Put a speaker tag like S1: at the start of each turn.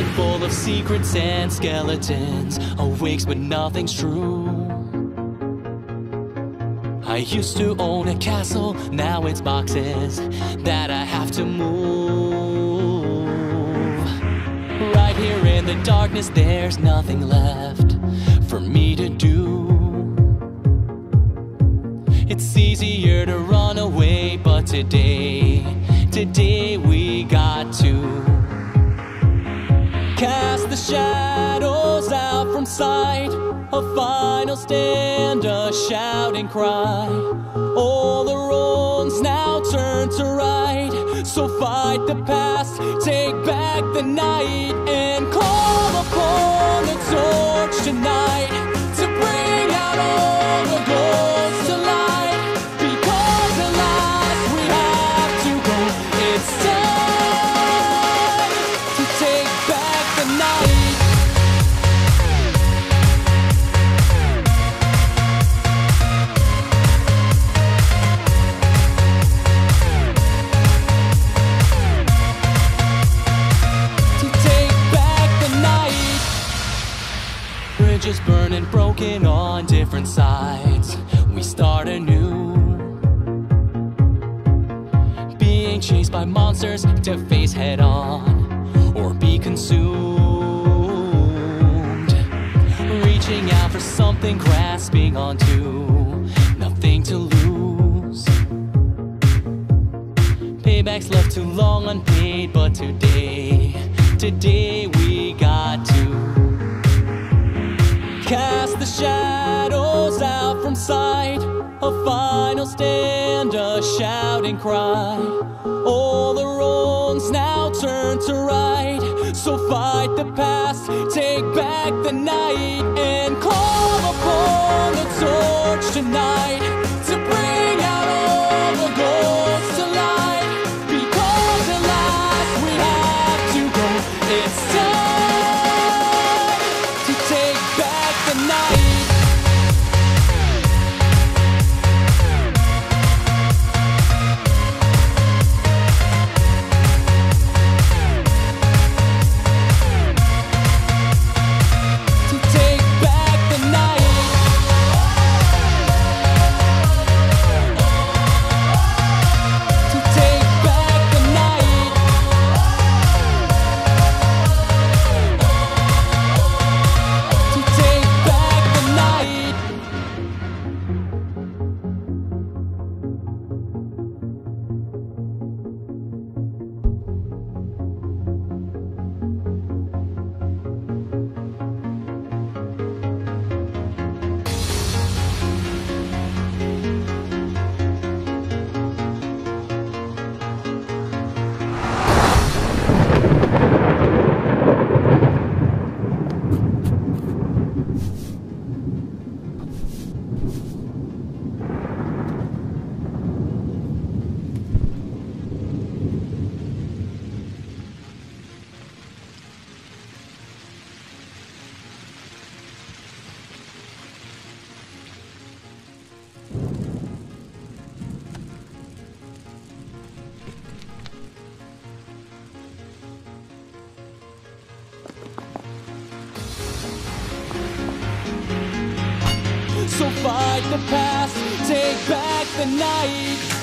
S1: closet full of secrets and skeletons. Awakes, but nothing's true. I used to own a castle, now it's boxes that I have to move. Right here in the darkness, there's nothing left for me to do. It's easier to run away, but today, today final stand, a shouting cry. All the wrongs now turn to right. So fight the past, take back the night, and call upon the torch tonight Bridges burning broken on different sides. We start anew. Being chased by monsters to face head on or be consumed. Reaching out for something, grasping onto nothing to lose. Payback's left too long unpaid, but today, today we got to cast the shadows out from sight. A final stand, a shouting cry. All the wrongs now turn to right. So fight the past, take back the night, and call fight the past, take back the night.